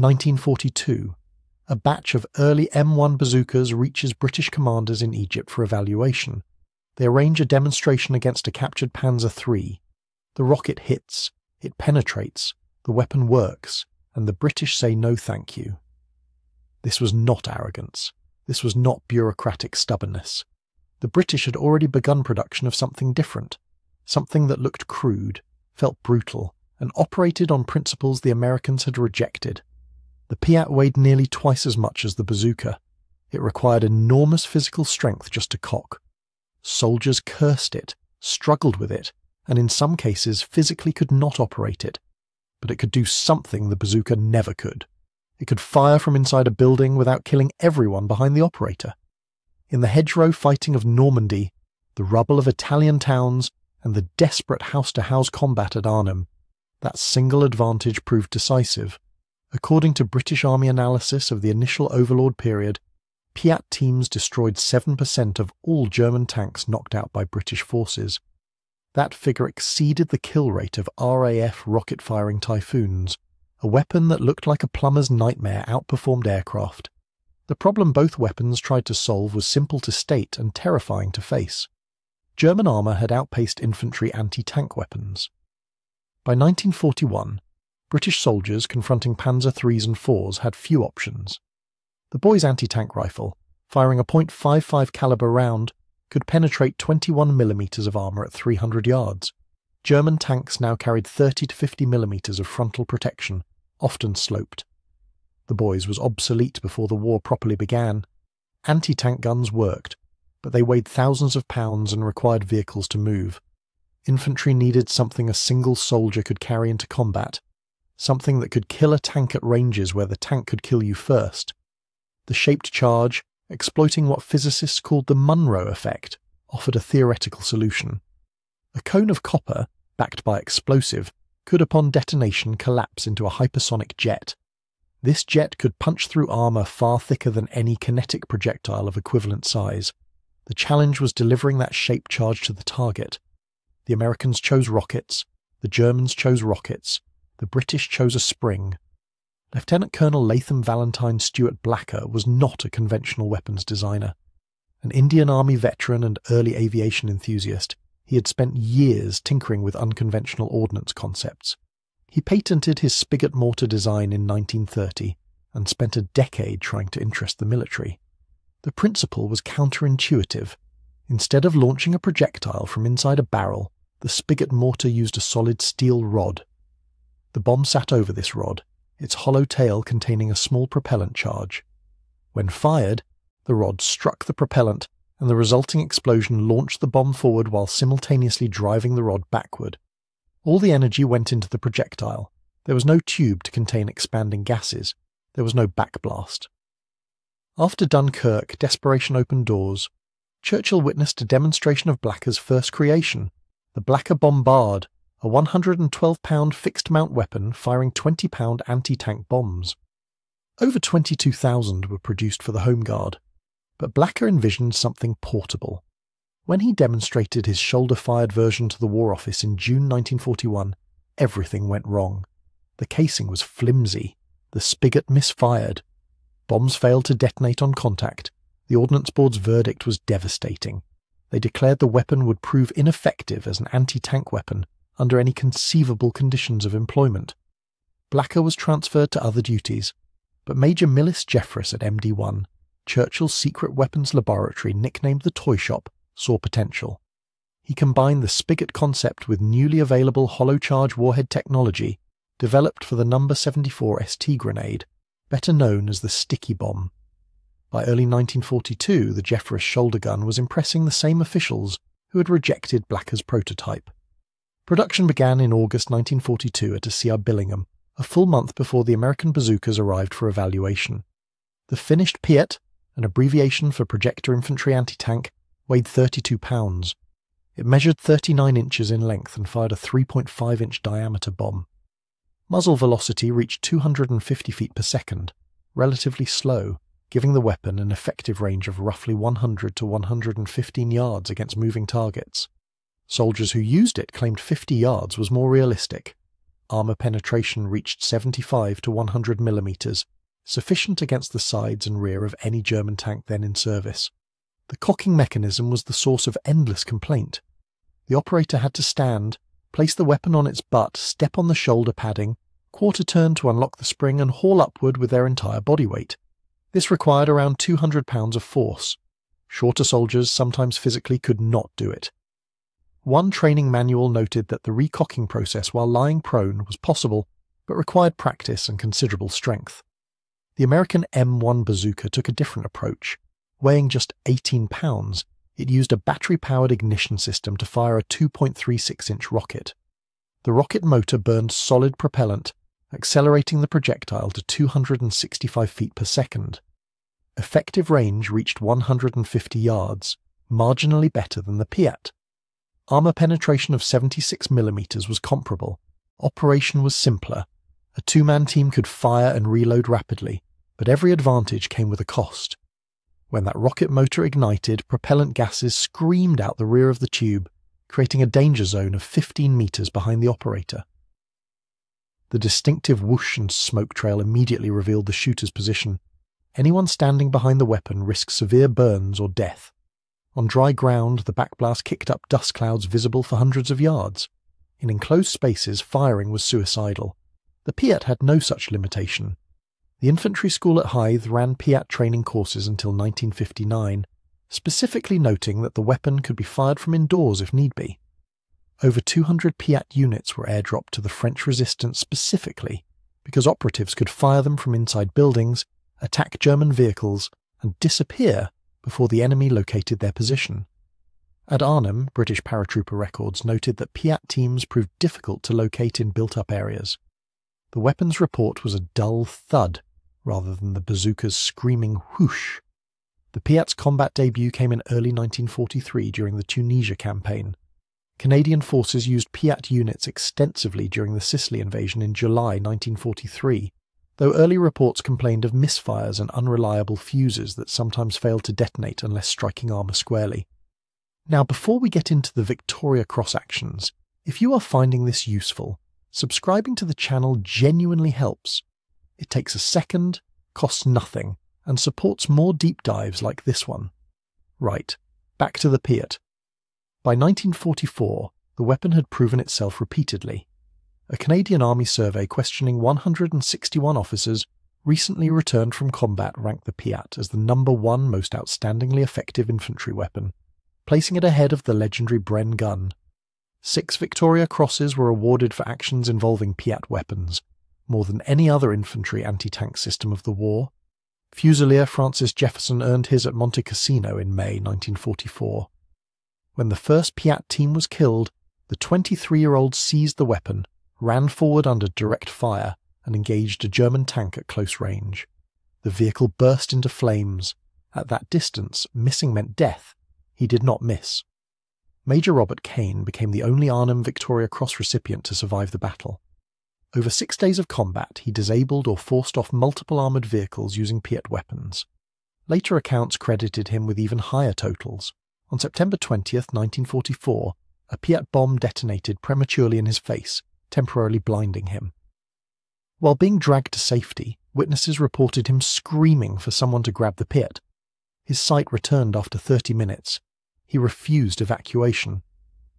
1942. A batch of early M1 bazookas reaches British commanders in Egypt for evaluation. They arrange a demonstration against a captured Panzer III. The rocket hits, it penetrates, the weapon works, and the British say no thank you. This was not arrogance. This was not bureaucratic stubbornness. The British had already begun production of something different, something that looked crude, felt brutal, and operated on principles the Americans had rejected. The Piat weighed nearly twice as much as the bazooka. It required enormous physical strength just to cock. Soldiers cursed it, struggled with it, and in some cases physically could not operate it. But it could do something the bazooka never could. It could fire from inside a building without killing everyone behind the operator. In the hedgerow fighting of Normandy, the rubble of Italian towns, and the desperate house to house combat at Arnhem, that single advantage proved decisive. According to British Army analysis of the initial Overlord period, Piat teams destroyed 7% of all German tanks knocked out by British forces. That figure exceeded the kill rate of RAF rocket firing Typhoons. A weapon that looked like a plumber's nightmare outperformed aircraft. The problem both weapons tried to solve was simple to state and terrifying to face. German armour had outpaced infantry anti tank weapons. By 1941, British soldiers confronting Panzer IIIs and IVs had few options. The Boys anti tank rifle, firing a .55 caliber round, could penetrate 21 millimeters of armor at 300 yards. German tanks now carried 30 to 50 millimeters of frontal protection, often sloped. The Boys was obsolete before the war properly began. Anti tank guns worked, but they weighed thousands of pounds and required vehicles to move. Infantry needed something a single soldier could carry into combat, something that could kill a tank at ranges where the tank could kill you first. The shaped charge, exploiting what physicists called the Munro effect, offered a theoretical solution. A cone of copper, backed by explosive, could upon detonation collapse into a hypersonic jet. This jet could punch through armour far thicker than any kinetic projectile of equivalent size. The challenge was delivering that shaped charge to the target. The Americans chose rockets, the Germans chose rockets, the British chose a spring, Lieutenant Colonel Latham Valentine Stewart Blacker was not a conventional weapons designer. An Indian Army veteran and early aviation enthusiast, he had spent years tinkering with unconventional ordnance concepts. He patented his spigot mortar design in 1930 and spent a decade trying to interest the military. The principle was counterintuitive. Instead of launching a projectile from inside a barrel, the spigot mortar used a solid steel rod. The bomb sat over this rod, its hollow tail containing a small propellant charge. When fired, the rod struck the propellant, and the resulting explosion launched the bomb forward while simultaneously driving the rod backward. All the energy went into the projectile. There was no tube to contain expanding gases. There was no backblast. After Dunkirk, desperation opened doors. Churchill witnessed a demonstration of Blacker's first creation, the Blacker Bombard, a 112 pound fixed mount weapon firing 20 pound anti tank bombs. Over 22,000 were produced for the Home Guard, but Blacker envisioned something portable. When he demonstrated his shoulder fired version to the War Office in June 1941, everything went wrong. The casing was flimsy, the spigot misfired, bombs failed to detonate on contact. The Ordnance Board's verdict was devastating. They declared the weapon would prove ineffective as an anti tank weapon under any conceivable conditions of employment. Blacker was transferred to other duties, but Major Millis Jefferis at MD1, Churchill's secret weapons laboratory nicknamed the Toy Shop, saw potential. He combined the spigot concept with newly available hollow charge warhead technology developed for the number 74 ST grenade, better known as the sticky bomb. By early 1942, the Jefferis shoulder gun was impressing the same officials who had rejected Blacker's prototype. Production began in August 1942 at ICI Billingham, a full month before the American bazookas arrived for evaluation. The finished Piat, an abbreviation for Projector Infantry Anti-Tank, weighed 32 pounds. It measured 39 inches in length and fired a 3.5 inch diameter bomb. Muzzle velocity reached 250 feet per second, relatively slow, giving the weapon an effective range of roughly 100 to 115 yards against moving targets. Soldiers who used it claimed 50 yards was more realistic. armour penetration reached 75 to 100 millimetres, sufficient against the sides and rear of any German tank then in service. The cocking mechanism was the source of endless complaint. The operator had to stand, place the weapon on its butt, step on the shoulder padding, quarter turn to unlock the spring, and haul upward with their entire body weight. This required around 200 pounds of force. Shorter soldiers sometimes physically could not do it. One training manual noted that the recocking process while lying prone was possible, but required practice and considerable strength. The American M1 bazooka took a different approach. Weighing just 18 pounds, it used a battery powered ignition system to fire a 2.36 inch rocket. The rocket motor burned solid propellant accelerating the projectile to 265 feet per second. Effective range reached 150 yards, marginally better than the Piat. Armour penetration of 76mm was comparable. Operation was simpler. A two man team could fire and reload rapidly, but every advantage came with a cost. When that rocket motor ignited, propellant gases screamed out the rear of the tube, creating a danger zone of 15 metres behind the operator. The distinctive whoosh and smoke trail immediately revealed the shooter's position. Anyone standing behind the weapon risked severe burns or death. On dry ground, the backblast kicked up dust clouds visible for hundreds of yards. In enclosed spaces, firing was suicidal. The Piat had no such limitation. The infantry school at Hythe ran Piat training courses until 1959, specifically noting that the weapon could be fired from indoors if need be. Over 200 Piat units were airdropped to the French resistance specifically because operatives could fire them from inside buildings, attack German vehicles, and disappear before the enemy located their position. At Arnhem, British paratrooper records noted that Piat teams proved difficult to locate in built up areas. The weapon's report was a dull thud rather than the bazooka's screaming whoosh. The Piat's combat debut came in early 1943 during the Tunisia campaign, Canadian forces used Piat units extensively during the Sicily invasion in July 1943, though early reports complained of misfires and unreliable fuses that sometimes failed to detonate unless striking armour squarely. Now, before we get into the Victoria Cross actions, if you are finding this useful, subscribing to the channel genuinely helps. It takes a second, costs nothing, and supports more deep dives like this one. Right, back to the Piat. By 1944, the weapon had proven itself repeatedly. A Canadian Army survey questioning 161 officers recently returned from combat ranked the Piat as the number one most outstandingly effective infantry weapon, placing it ahead of the legendary Bren gun. Six Victoria Crosses were awarded for actions involving Piat weapons, more than any other infantry anti tank system of the war. Fusilier Francis Jefferson earned his at Monte Cassino in May 1944. When the first Piat team was killed, the 23 year old seized the weapon, ran forward under direct fire, and engaged a German tank at close range. The vehicle burst into flames. At that distance, missing meant death. He did not miss. Major Robert Cain became the only Arnhem Victoria Cross recipient to survive the battle. Over six days of combat, he disabled or forced off multiple armoured vehicles using Piat weapons. Later accounts credited him with even higher totals. On September 20th, 1944, a Piat bomb detonated prematurely in his face, temporarily blinding him. While being dragged to safety, witnesses reported him screaming for someone to grab the Piat. His sight returned after 30 minutes. He refused evacuation.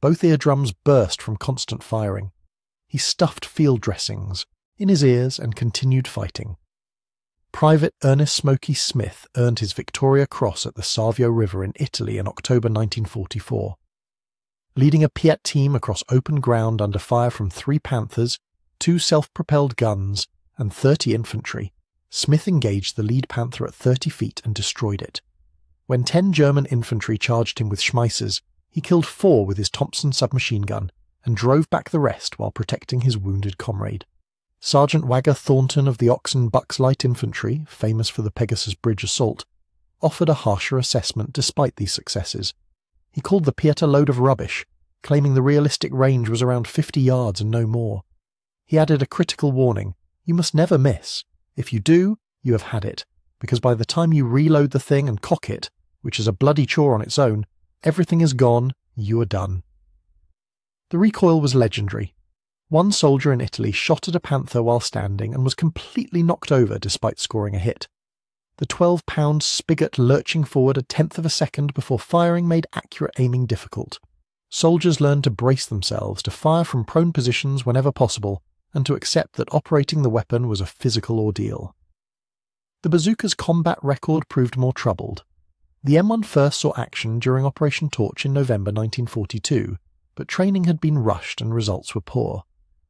Both eardrums burst from constant firing. He stuffed field dressings in his ears and continued fighting. Private Ernest Smoky Smith earned his Victoria Cross at the Savio River in Italy in October 1944. Leading a Piat team across open ground under fire from three Panthers, two self propelled guns, and 30 infantry, Smith engaged the lead Panther at 30 feet and destroyed it. When 10 German infantry charged him with Schmeissers, he killed four with his Thompson submachine gun and drove back the rest while protecting his wounded comrade. Sergeant Wagger Thornton of the Ox and Bucks Light Infantry, famous for the Pegasus Bridge assault, offered a harsher assessment despite these successes. He called the Piat a load of rubbish, claiming the realistic range was around 50 yards and no more. He added a critical warning you must never miss. If you do, you have had it, because by the time you reload the thing and cock it, which is a bloody chore on its own, everything is gone, you are done. The recoil was legendary, One soldier in Italy shot at a panther while standing and was completely knocked over despite scoring a hit. The 12 pound spigot lurching forward a tenth of a second before firing made accurate aiming difficult. Soldiers learned to brace themselves, to fire from prone positions whenever possible, and to accept that operating the weapon was a physical ordeal. The bazooka's combat record proved more troubled. The M1 first saw action during Operation Torch in November 1942, but training had been rushed and results were poor.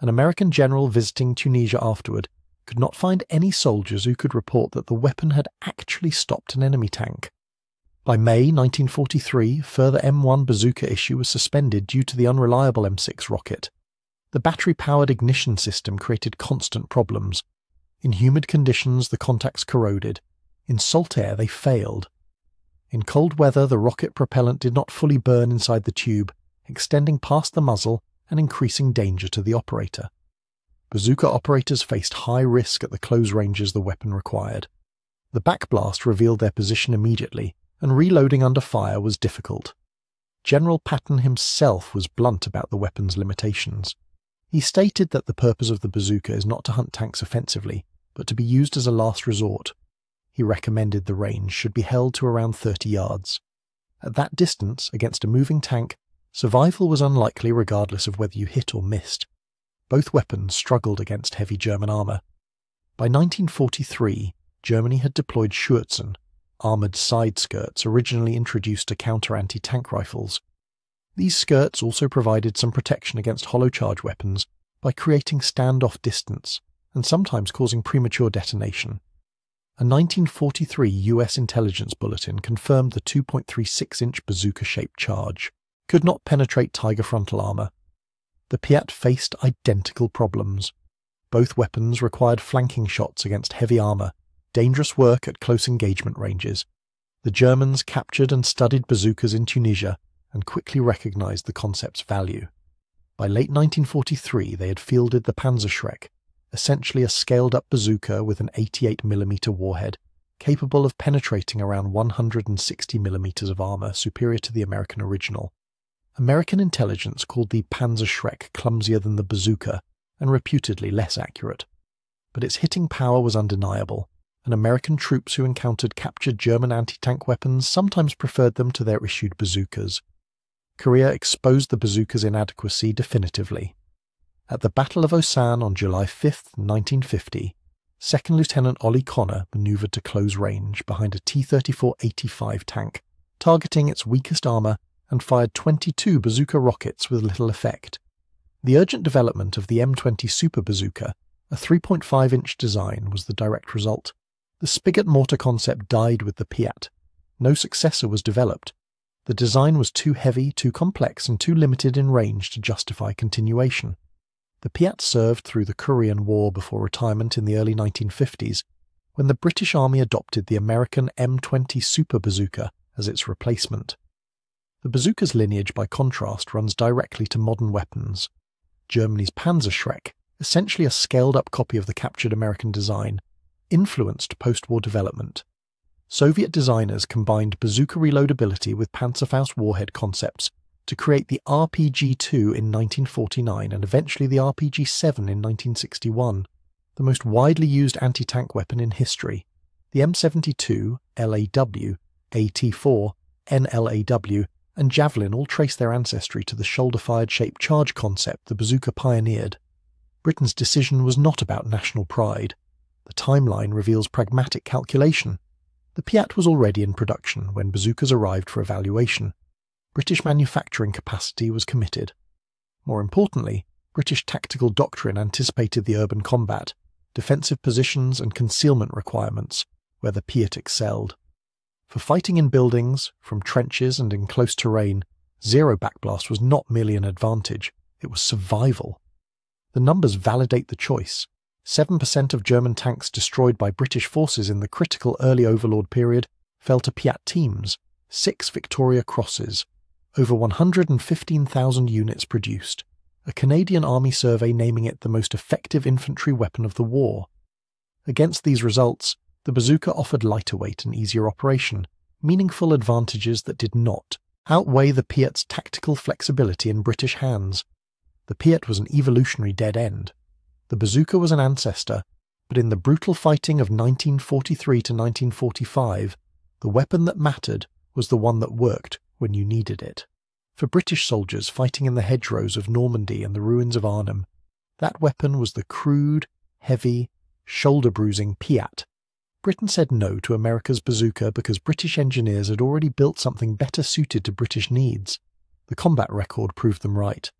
An American general visiting Tunisia afterward could not find any soldiers who could report that the weapon had actually stopped an enemy tank. By May 1943, further M1 bazooka issue was suspended due to the unreliable M6 rocket. The battery powered ignition system created constant problems. In humid conditions, the contacts corroded. In salt air, they failed. In cold weather, the rocket propellant did not fully burn inside the tube, extending past the muzzle and increasing danger to the operator. Bazooka operators faced high risk at the close ranges the weapon required. The backblast revealed their position immediately, and reloading under fire was difficult. General Patton himself was blunt about the weapon's limitations. He stated that the purpose of the bazooka is not to hunt tanks offensively, but to be used as a last resort, he recommended the range should be held to around 30 yards. At that distance, against a moving tank, survival was unlikely regardless of whether you hit or missed. Both weapons struggled against heavy German armour. By 1943, Germany had deployed Schürzen, armoured side skirts originally introduced to counter anti tank rifles. These skirts also provided some protection against hollow charge weapons by creating standoff distance and sometimes causing premature detonation. A 1943 US intelligence bulletin confirmed the 2.36 inch bazooka shaped charge could not penetrate Tiger frontal armour. The Piat faced identical problems. Both weapons required flanking shots against heavy armour, dangerous work at close engagement ranges. The Germans captured and studied bazookas in Tunisia and quickly recognized the concept's value. By late 1943, they had fielded the Panzerschreck, essentially a scaled up bazooka with an 88mm warhead, capable of penetrating around 160mm of armor superior to the American original. American intelligence called the Panzer Panzerschreck clumsier than the bazooka and reputedly less accurate. But its hitting power was undeniable, and American troops who encountered captured German anti tank weapons sometimes preferred them to their issued bazookas. Korea exposed the bazooka's inadequacy definitively. At the Battle of Osan on July 5, 1950, Second Lieutenant Ollie Connor maneuvered to close range behind a T 34 85 tank, targeting its weakest armor and fired 22 bazooka rockets with little effect. The urgent development of the M20 Super Bazooka, a 3.5 inch design, was the direct result. The spigot mortar concept died with the Piat. No successor was developed. The design was too heavy, too complex, and too limited in range to justify continuation. The Piat served through the Korean War before retirement in the early 1950s, when the British Army adopted the American M20 Super Bazooka as its replacement. The bazooka's lineage, by contrast, runs directly to modern weapons. Germany's Panzerschreck, essentially a scaled up copy of the captured American design, influenced post war development. Soviet designers combined bazooka reloadability with Panzerfaust warhead concepts to create the RPG 2 in 1949 and eventually the RPG 7 in 1961, the most widely used anti tank weapon in history. The M72, LAW, AT4, NLAW, and Javelin all trace their ancestry to the shoulder fired shaped charge concept the bazooka pioneered. Britain's decision was not about national pride. The timeline reveals pragmatic calculation. The Piat was already in production when bazookas arrived for evaluation. British manufacturing capacity was committed. More importantly, British tactical doctrine anticipated the urban combat, defensive positions, and concealment requirements, where the Piat excelled. For fighting in buildings, from trenches, and in close terrain, zero backblast was not merely an advantage, it was survival. The numbers validate the choice. 7% of German tanks destroyed by British forces in the critical early Overlord period fell to Piat teams, six Victoria Crosses, over 115,000 units produced, a Canadian Army survey naming it the most effective infantry weapon of the war. Against these results, the bazooka offered lighter weight and easier operation, meaningful advantages that did not outweigh the Piat's tactical flexibility in British hands. The Piat was an evolutionary dead end. The bazooka was an ancestor, but in the brutal fighting of 1943 to 1945, the weapon that mattered was the one that worked when you needed it. For British soldiers fighting in the hedgerows of Normandy and the ruins of Arnhem, that weapon was the crude, heavy, shoulder bruising Piat. Britain said no to America's bazooka because British engineers had already built something better suited to British needs. The combat record proved them right.